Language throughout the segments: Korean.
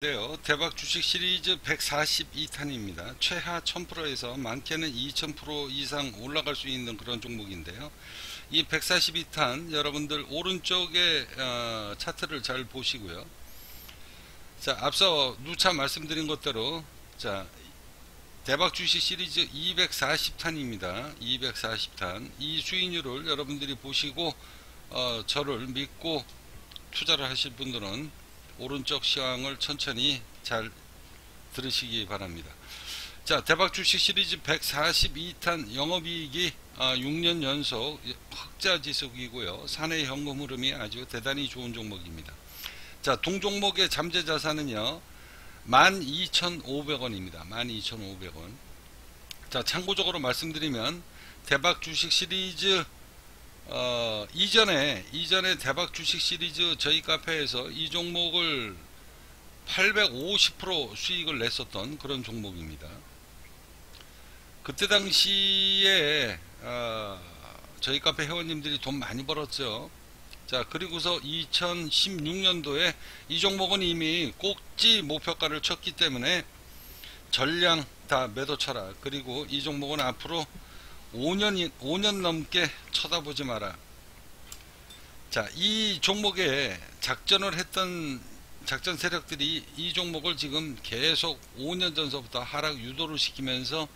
네요. 대박 주식 시리즈 142탄입니다. 최하 1000%에서 많게는 2000% 이상 올라갈 수 있는 그런 종목인데요. 이 142탄 여러분들 오른쪽에 어, 차트를 잘 보시고요. 자, 앞서 누차 말씀드린 것대로 자, 대박 주식 시리즈 240탄입니다. 240탄. 이 수익률을 여러분들이 보시고 어, 저를 믿고 투자를 하실 분들은 오른쪽 시황을 천천히 잘 들으시기 바랍니다. 자, 대박 주식 시리즈 142탄 영업이익이 6년 아, 연속 흑자 지속이고요. 사내 현금 흐름이 아주 대단히 좋은 종목입니다. 자, 동종목의 잠재 자산은요. 12,500원입니다. 12,500원. 자, 참고적으로 말씀드리면 대박 주식 시리즈 어, 이전에 이전에 대박 주식 시리즈 저희 카페에서 이 종목을 850% 수익을 냈었던 그런 종목입니다. 그때 당시에 어, 저희 카페 회원님들이 돈 많이 벌었죠. 자 그리고서 2016년도에 이 종목은 이미 꼭지 목표가를 쳤기 때문에 전량 다 매도 쳐라. 그리고 이 종목은 앞으로 5년, 5년 넘게 쳐다보지 마라. 자, 이 종목에 작전을 했던 작전 세력들이 이 종목을 지금 계속 5년 전서부터 하락 유도를 시키면서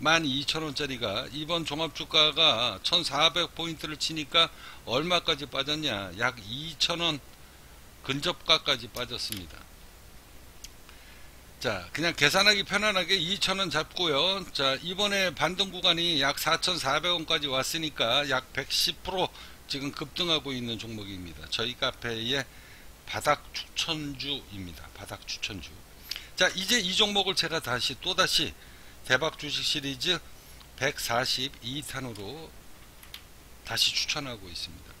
12,000원짜리가 이번 종합주가가 1,400포인트를 치니까 얼마까지 빠졌냐? 약 2,000원 근접가까지 빠졌습니다. 자, 그냥 계산하기 편안하게 2,000원 잡고요. 자, 이번에 반등 구간이 약 4,400원까지 왔으니까 약 110% 지금 급등하고 있는 종목입니다. 저희 카페의 바닥 추천주입니다. 바닥 추천주. 자, 이제 이 종목을 제가 다시 또다시 대박 주식 시리즈 142탄으로 다시 추천하고 있습니다.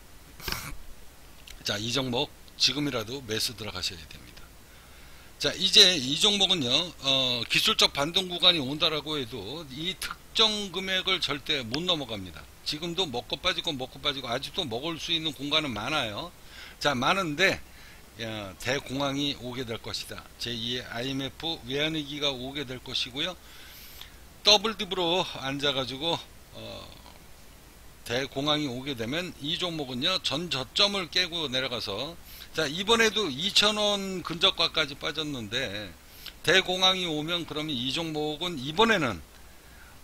자, 이 종목 지금이라도 매수 들어가셔야 됩니다. 자 이제 이 종목은요 어, 기술적 반등 구간이 온다라고 해도 이 특정 금액을 절대 못 넘어갑니다. 지금도 먹고 빠지고 먹고 빠지고 아직도 먹을 수 있는 공간은 많아요. 자 많은데 야, 대공황이 오게 될 것이다. 제2의 IMF 외환위기가 오게 될 것이고요. 더블 딥으로 앉아 가지고 어, 대공황이 오게 되면 이 종목은요 전 저점을 깨고 내려가서 자 이번에도 2천원 근접가까지 빠졌는데 대공황이 오면 그러면 이 종목은 이번에는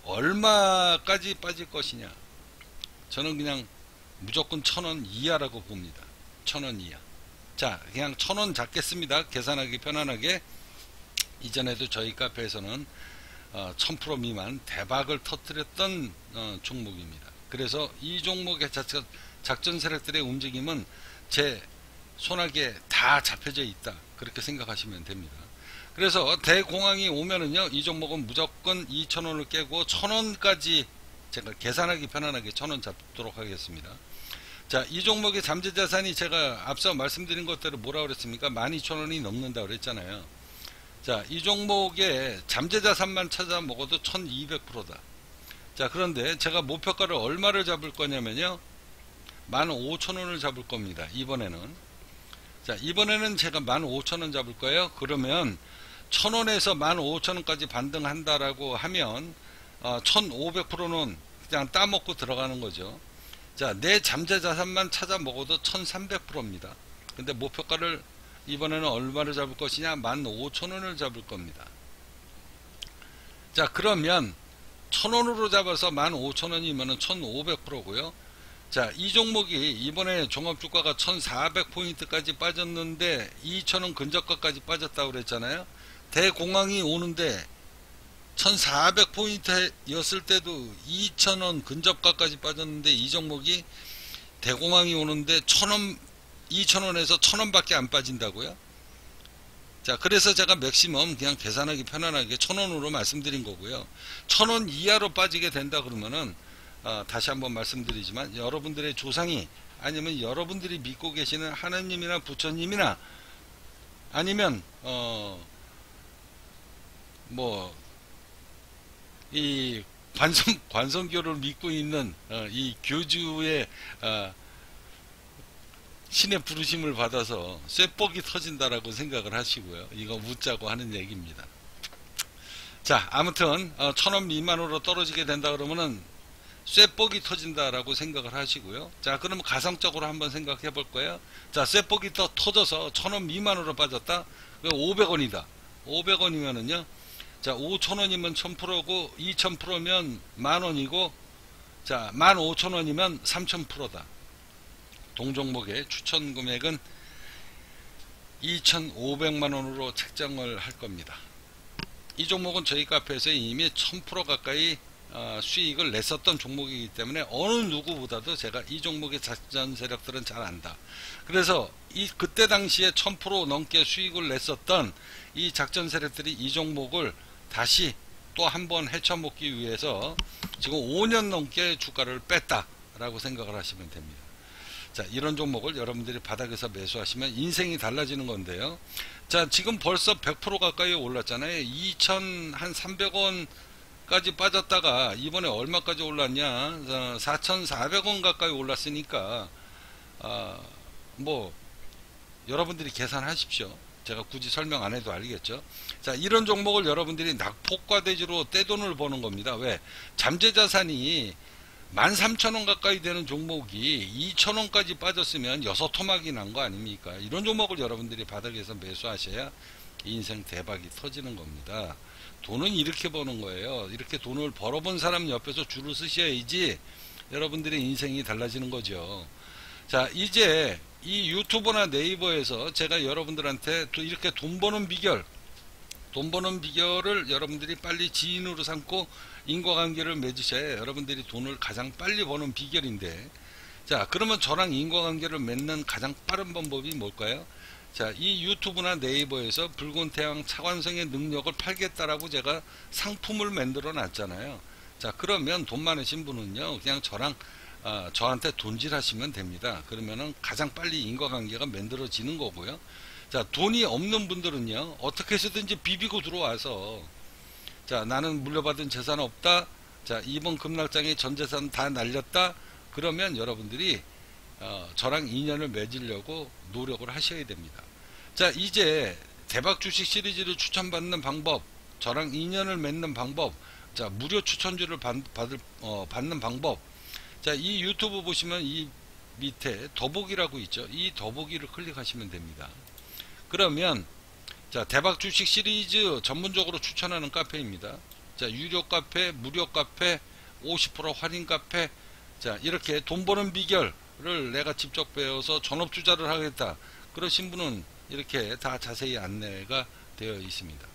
얼마까지 빠질 것이냐? 저는 그냥 무조건 천원 이하라고 봅니다. 천원 이하. 자 그냥 천원 잡겠습니다. 계산하기 편안하게. 이전에도 저희 카페에서는 어, 1000% 미만 대박을 터뜨렸던 어, 종목입니다. 그래서 이 종목의 작전, 작전 세력들의 움직임은 제 손아귀에 다 잡혀져 있다. 그렇게 생각하시면 됩니다. 그래서 대공황이 오면은요, 이 종목은 무조건 2,000원을 깨고 1,000원까지 제가 계산하기 편안하게 1,000원 잡도록 하겠습니다. 자, 이 종목의 잠재자산이 제가 앞서 말씀드린 것대로 뭐라 그랬습니까? 12,000원이 넘는다 그랬잖아요. 자, 이 종목의 잠재자산만 찾아 먹어도 1200%다. 자, 그런데 제가 목표가를 얼마를 잡을 거냐면요. 15,000원을 잡을 겁니다. 이번에는. 자 이번에는 제가 15,000원 잡을 거예요. 그러면 1000원에서 15,000원까지 반등한다라고 하면 어, 1500%는 그냥 따먹고 들어가는 거죠. 자내 잠재 자산만 찾아 먹어도 1300%입니다. 근데 목표가를 이번에는 얼마를 잡을 것이냐? 15,000원을 잡을 겁니다. 자 그러면 1000원으로 잡아서 15,000원이면 1500%고요 자, 이 종목이 이번에 종합주가가 1400포인트까지 빠졌는데 2000원 근저가까지 빠졌다고 그랬잖아요. 대공황이 오는데 1400포인트였을 때도 2000원 근접가까지 빠졌는데 이 종목이 대공황이 오는데 1000원 2000원에서 1000원 밖에 안 빠진다고요? 자, 그래서 제가 맥시멈 그냥 계산하기 편안하게 1000원으로 말씀드린 거고요. 1000원 이하로 빠지게 된다 그러면은 어, 다시 한번 말씀드리지만 여러분들의 조상이 아니면 여러분들이 믿고 계시는 하나님이나 부처님이나 아니면 어 뭐 이 관성 관성교를 믿고 있는 어, 이 교주의 어, 신의 부르심을 받아서 쇠뻑이 터진다라고 생각을 하시고요. 이거 묻자고 하는 얘기입니다. 자, 아무튼 어, 천원 미만으로 떨어지게 된다 그러면은 쇠뻑이 터진다라고 생각을 하시고요. 자, 그러면 가상적으로 한번 생각해 볼 거예요. 자, 쇠뻑이 더 터져서 천 원 미만으로 빠졌다. 500원이다. 500원이면은요. 자, 5천원이면 1000%고 2000%면 만원이고 자, 15,000원이면 3,000%다. 동종목의 추천 금액은 2,500만원으로 책정을 할 겁니다. 이 종목은 저희 카페에서 이미 1000% 가까이 어, 수익을 냈었던 종목이기 때문에 어느 누구보다도 제가 이 종목의 작전 세력들은 잘 안다. 그래서 이 그때 당시에 1000% 넘게 수익을 냈었던 이 작전 세력들이 이 종목을 다시 또 한 번 헤쳐먹기 위해서 지금 5년 넘게 주가를 뺐다라고 생각을 하시면 됩니다. 자, 이런 종목을 여러분들이 바닥에서 매수하시면 인생이 달라지는 건데요. 자, 지금 벌써 100% 가까이 올랐잖아요. 2,000한 300원 까지 빠졌다가 이번에 얼마까지 올랐냐? 4,400원 가까이 올랐으니까 아, 뭐 여러분들이 계산하십시오. 제가 굳이 설명 안 해도 알겠죠. 자, 이런 종목을 여러분들이 낙폭과 대지로 떼돈을 버는 겁니다. 왜? 잠재자산이 13,000원 가까이 되는 종목이 2,000원까지 빠졌으면 여섯 토막이 난 거 아닙니까? 이런 종목을 여러분들이 바닥에서 매수하셔야 인생 대박이 터지는 겁니다. 돈은 이렇게 버는 거예요. 이렇게 돈을 벌어본 사람 옆에서 줄을 쓰셔야지 여러분들의 인생이 달라지는 거죠. 자, 이제 이 유튜브나 네이버에서 제가 여러분들한테 또 이렇게 돈 버는 비결, 돈 버는 비결을 여러분들이 빨리 지인으로 삼고 인과관계를 맺으셔야 여러분들이 돈을 가장 빨리 버는 비결인데 자 그러면 저랑 인과관계를 맺는 가장 빠른 방법이 뭘까요? 자 이 유튜브나 네이버에서 붉은 태양 차관성의 능력을 팔겠다라고 제가 상품을 만들어 놨잖아요. 자 그러면 돈 많으신 분은요 그냥 저랑 어, 저한테 돈질 하시면 됩니다. 그러면은 가장 빨리 인과관계가 만들어지는 거고요. 자 돈이 없는 분들은요 어떻게 해서든지 비비고 들어와서 자 나는 물려받은 재산 없다. 자 이번 급락장에 전 재산 다 날렸다. 그러면 여러분들이 어, 저랑 인연을 맺으려고 노력을 하셔야 됩니다. 자 이제 대박 주식 시리즈를 추천받는 방법, 저랑 인연을 맺는 방법, 자 무료 추천주를 받, 받을, 어, 받는 방법 자, 이 유튜브 보시면 이 밑에 더보기라고 있죠. 이 더보기를 클릭하시면 됩니다. 그러면 자, 대박 주식 시리즈 전문적으로 추천하는 카페입니다. 자, 유료 카페, 무료 카페, 50% 할인 카페. 자, 이렇게 돈 버는 비결 을 내가 직접 배워서 전업 투자를 하겠다. 그러신 분은 이렇게 다 자세히 안내가 되어 있습니다.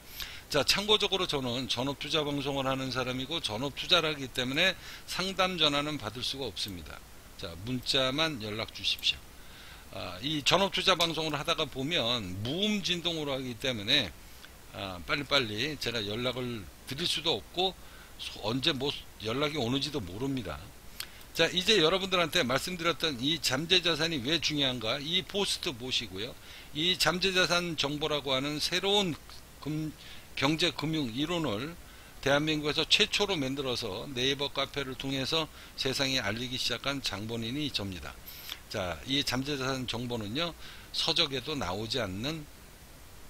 자, 참고적으로 저는 전업 투자 방송을 하는 사람이고 전업 투자를 하기 때문에 상담 전화는 받을 수가 없습니다. 자, 문자만 연락 주십시오. 아, 이 전업 투자 방송을 하다가 보면 무음 진동으로 하기 때문에 아, 빨리빨리 제가 연락을 드릴 수도 없고 언제 뭐 연락이 오는지도 모릅니다. 자, 이제 여러분들한테 말씀드렸던 이 잠재자산이 왜 중요한가? 이 포스트 보시고요. 이 잠재자산 정보라고 하는 새로운 금, 경제금융 이론을 대한민국에서 최초로 만들어서 네이버 카페를 통해서 세상에 알리기 시작한 장본인이 접니다. 자, 이 잠재자산 정보는요, 서적에도 나오지 않는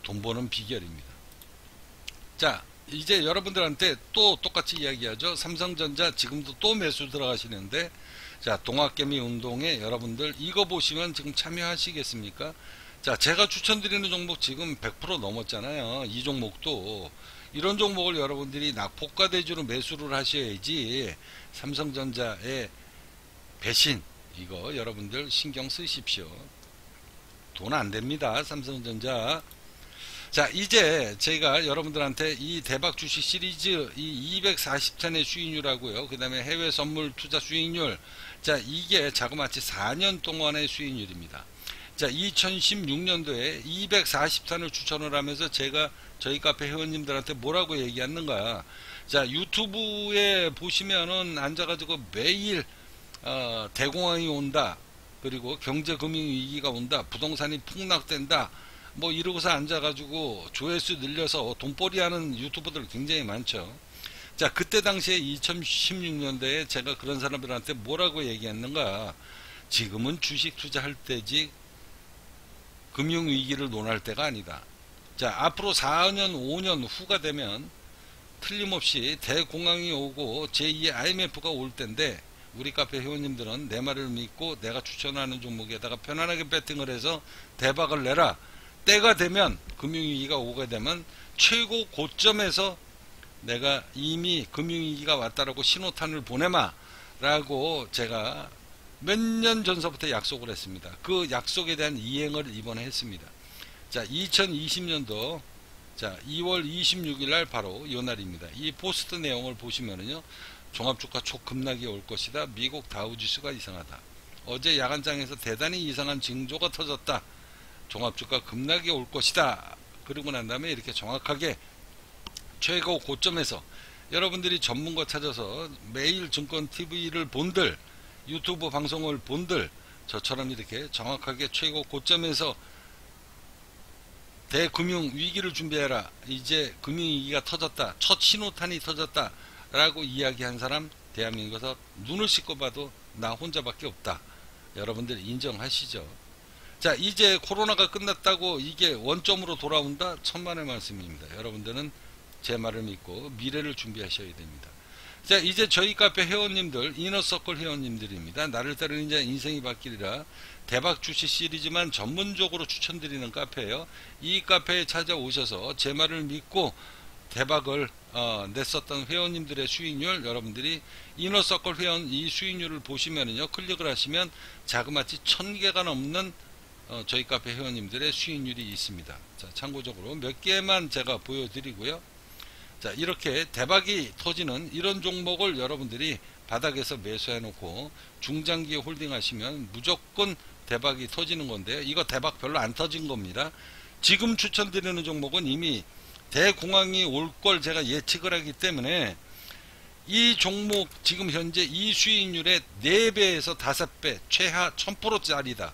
돈 버는 비결입니다. 자, 이제 여러분들한테 또 똑같이 이야기하죠. 삼성전자 지금도 또 매수 들어가시는데, 자, 동학개미 운동에 여러분들 이거 보시면 지금 참여하시겠습니까? 자, 제가 추천드리는 종목 지금 100% 넘었잖아요. 이 종목도 이런 종목을 여러분들이 낙폭과 대주로 매수를 하셔야지 삼성전자의 배신 이거 여러분들 신경 쓰십시오. 돈 안 됩니다. 삼성전자. 자, 이제 제가 여러분들한테 이 대박 주식 시리즈 이 240천의 수익률하고요. 그 다음에 해외 선물 투자 수익률. 자, 이게 자그마치 4년 동안의 수익률입니다. 자, 2016년도에 240탄을 추천을 하면서 제가 저희 카페 회원님들한테 뭐라고 얘기했는가. 자, 유튜브에 보시면은 앉아가지고 매일, 어, 대공황이 온다. 그리고 경제금융위기가 온다. 부동산이 폭락된다. 뭐 이러고서 앉아가지고 조회수 늘려서 돈벌이 하는 유튜버들 굉장히 많죠. 자, 그때 당시에 2016년도에 제가 그런 사람들한테 뭐라고 얘기했는가. 지금은 주식 투자할 때지 금융위기를 논할 때가 아니다. 자, 앞으로 4년, 5년 후가 되면 틀림없이 대공황이 오고 제2의 IMF가 올 텐데 우리 카페 회원님들은 내 말을 믿고 내가 추천하는 종목에다가 편안하게 배팅을 해서 대박을 내라. 때가 되면 금융위기가 오게 되면 최고 고점에서 내가 이미 금융위기가 왔다라고 신호탄을 보내마 라고 제가 몇 년 전서부터 약속을 했습니다. 그 약속에 대한 이행을 이번에 했습니다. 자, 2020년도 자, 2월 26일 날 바로 이 날입니다. 이 포스트 내용을 보시면은요. 종합주가 초급락이 올 것이다. 미국 다우지수가 이상하다. 어제 야간장에서 대단히 이상한 징조가 터졌다. 종합주가 급락이 올 것이다. 그러고 난 다음에 이렇게 정확하게 최고 고점에서 여러분들이 전문가 찾아서 매일 증권 TV를 본들 유튜브 방송을 본들 저처럼 이렇게 정확하게 최고 고점에서 대금융 위기를 준비해라. 이제 금융위기가 터졌다. 첫 신호탄이 터졌다. 라고 이야기한 사람 대한민국에서 눈을 씻고 봐도 나 혼자밖에 없다. 여러분들 인정하시죠? 자 이제 코로나가 끝났다고 이게 원점으로 돌아온다? 천만의 말씀입니다. 여러분들은 제 말을 믿고 미래를 준비하셔야 됩니다. 자 이제 저희 카페 회원님들 이너서클 회원님들입니다. 나를 따르는 이제 인생이 바뀌리라 대박 주식 시리즈만 전문적으로 추천드리는 카페예요. 이 카페에 찾아오셔서 제 말을 믿고 대박을 어, 냈었던 회원님들의 수익률 여러분들이 이너서클 회원 이 수익률을 보시면은요 클릭을 하시면 자그마치 천개가 넘는 어, 저희 카페 회원님들의 수익률이 있습니다. 자 참고적으로 몇 개만 제가 보여드리고요. 자 이렇게 대박이 터지는 이런 종목을 여러분들이 바닥에서 매수해 놓고 중장기 홀딩 하시면 무조건 대박이 터지는 건데요 이거 대박 별로 안 터진 겁니다 지금 추천드리는 종목은 이미 대공황이 올 걸 제가 예측을 하기 때문에 이 종목 지금 현재 이 수익률의 4배에서 5배 최하 1000%짜리다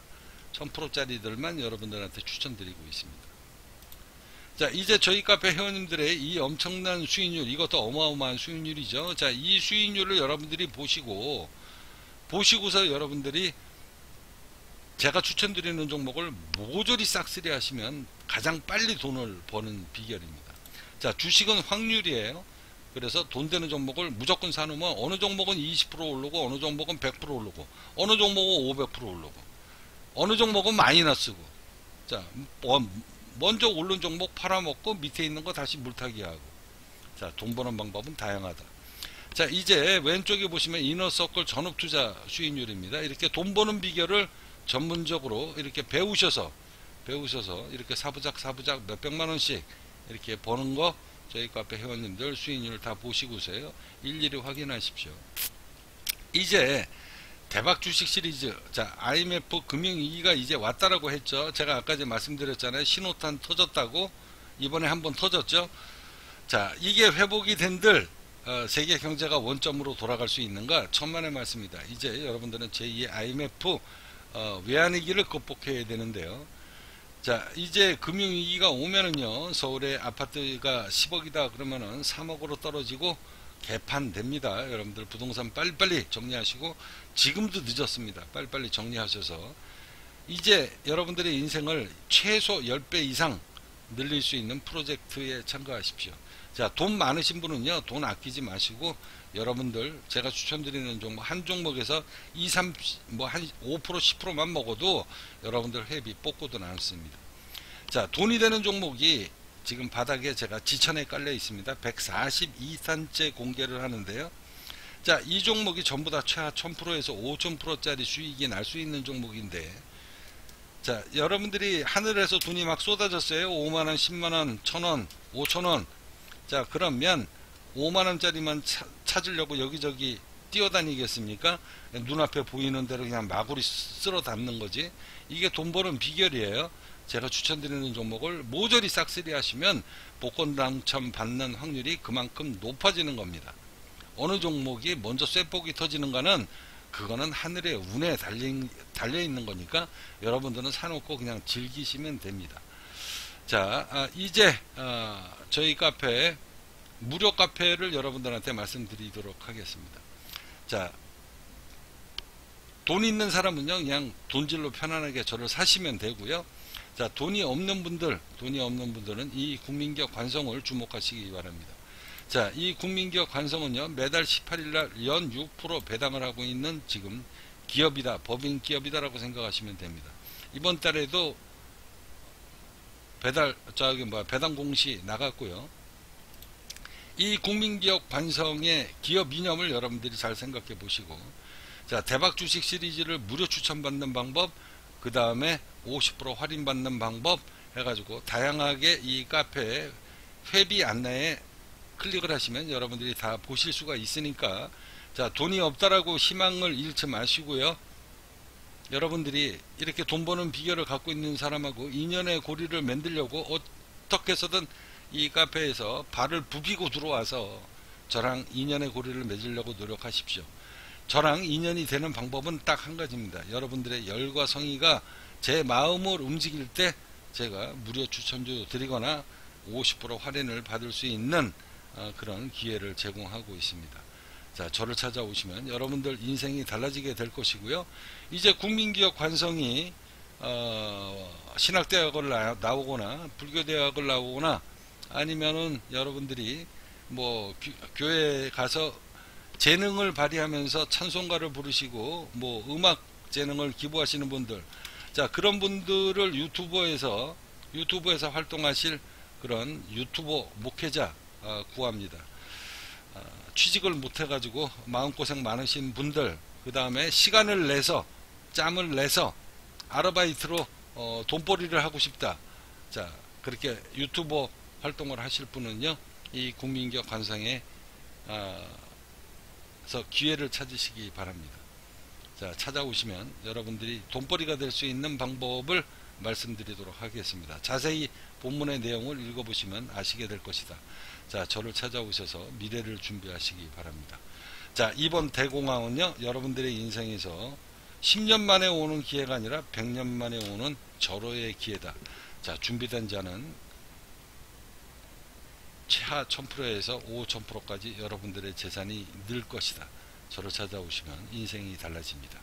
1000%짜리들만 여러분들한테 추천드리고 있습니다. 자 이제 저희 카페 회원님들의 이 엄청난 수익률 이것도 어마어마한 수익률이죠. 자이 수익률을 여러분들이 보시고 보시고서 여러분들이 제가 추천드리는 종목을 모조리 싹쓸이 하시면 가장 빨리 돈을 버는 비결입니다. 자 주식은 확률이에요. 그래서 돈 되는 종목을 무조건 사놓으면 어느 종목은 20% 오르고 어느 종목은 100% 오르고 어느 종목은 500% 오르고 어느 종목은 마이너스고. 자 뭐, 먼저 오른 종목 팔아먹고 밑에 있는 거 다시 물타기 하고. 자 돈 버는 방법은 다양하다. 자 이제 왼쪽에 보시면 이너서클 전업투자 수익률입니다. 이렇게 돈 버는 비결을 전문적으로 이렇게 배우셔서 배우셔서 이렇게 사부작 사부작 몇백만원씩 이렇게 버는 거 저희 카페 회원님들 수익률 다 보시고서요. 일일이 확인하십시오. 이제 대박 주식 시리즈. 자 IMF 금융위기가 이제 왔다라고 했죠. 제가 아까 전 말씀드렸잖아요. 신호탄 터졌다고 이번에 한번 터졌죠. 자 이게 회복이 된들 어, 세계 경제가 원점으로 돌아갈 수 있는가? 천만의 말씀입니다. 이제 여러분들은 제2의 IMF 어, 외환위기를 극복해야 되는데요. 자 이제 금융위기가 오면은요 서울의 아파트가 10억이다 그러면은 3억으로 떨어지고 개판됩니다. 여러분들 부동산 빨리빨리 정리하시고 지금도 늦었습니다. 빨리빨리 정리하셔서 이제 여러분들의 인생을 최소 10배 이상 늘릴 수 있는 프로젝트에 참가하십시오. 자, 돈 많으신 분은요, 돈 아끼지 마시고, 여러분들, 제가 추천드리는 종목, 한 종목에서 2, 3, 뭐, 한 5%, 10%만 먹어도 여러분들 회비 뽑고도 남습니다. 자, 돈이 되는 종목이 지금 바닥에 제가 지천에 깔려 있습니다. 142탄째 공개를 하는데요. 자, 이 종목이 전부 다 최하 1000%에서 5000%짜리 수익이 날 수 있는 종목인데, 자, 여러분들이 하늘에서 돈이 막 쏟아졌어요. 5만 원, 10만 원, 1000원, 5000원. 자, 그러면 5만 원짜리만 찾으려고 여기저기 뛰어다니겠습니까? 눈앞에 보이는 대로 그냥 마구리 쓸어 담는 거지. 이게 돈 버는 비결이에요. 제가 추천드리는 종목을 모조리 싹쓸이 하시면 복권 당첨 받는 확률이 그만큼 높아지는 겁니다. 어느 종목이 먼저 쇠폭이 터지는가는 그거는 하늘의 운에 달린, 달려 있는 거니까 여러분들은 사놓고 그냥 즐기시면 됩니다. 자 아, 이제 아, 저희 카페 무료 카페를 여러분들한테 말씀드리도록 하겠습니다. 자, 돈 있는 사람은요, 그냥 돈질로 편안하게 저를 사시면 되고요. 자, 돈이 없는 분들, 돈이 없는 분들은 이 국민기업 관성을 주목하시기 바랍니다. 자, 이 국민기업 관성은요, 매달 18일 날 연 6% 배당을 하고 있는 지금 기업이다, 법인 기업이다라고 생각하시면 됩니다. 이번 달에도 배달, 저기 뭐 배당 공시 나갔고요. 이 국민기업 관성의 기업 이념을 여러분들이 잘 생각해 보시고, 자, 대박 주식 시리즈를 무료 추천받는 방법, 그 다음에 50% 할인받는 방법 해가지고 다양하게 이 카페에 회비 안내에 클릭을 하시면 여러분들이 다 보실 수가 있으니까. 자 돈이 없다라고 희망을 잃지 마시고요. 여러분들이 이렇게 돈 버는 비결을 갖고 있는 사람하고 인연의 고리를 만들려고 어떻게 해서든 이 카페에서 발을 부비고 들어와서 저랑 인연의 고리를 맺으려고 노력하십시오 저랑 인연이 되는 방법은 딱 한 가지입니다 여러분들의 열과 성의가 제 마음을 움직일 때 제가 무료 추천주 드리거나 50% 할인을 받을 수 있는 어, 그런 기회를 제공하고 있습니다. 자, 저를 찾아오시면 여러분들 인생이 달라지게 될 것이고요. 이제 국민기업 관성이 어, 신학대학을 나, 나오거나 불교대학을 나오거나 아니면은 여러분들이 뭐 교, 교회에 가서 재능을 발휘하면서 찬송가를 부르시고 뭐 음악 재능을 기부하시는 분들 자 그런 분들을 유튜버에서 유튜브에서 활동하실 그런 유튜버 목회자 어, 구합니다. 어, 취직을 못해가지고 마음고생 많으신 분들 그 다음에 시간을 내서 짬을 내서 아르바이트로 어, 돈벌이를 하고 싶다. 자 그렇게 유튜버 활동을 하실 분은요 이 국민기업 관상에 어, 서 기회를 찾으시기 바랍니다. 자 찾아오시면 여러분들이 돈벌이가 될 수 있는 방법을 말씀드리도록 하겠습니다. 자세히 본문의 내용을 읽어보시면 아시게 될 것이다. 자, 저를 찾아오셔서 미래를 준비하시기 바랍니다. 자, 이번 대공황은요, 여러분들의 인생에서 10년 만에 오는 기회가 아니라 100년 만에 오는 절호의 기회다. 자, 준비된 자는 최하 1000%에서 5000%까지 여러분들의 재산이 늘 것이다. 저를 찾아오시면 인생이 달라집니다.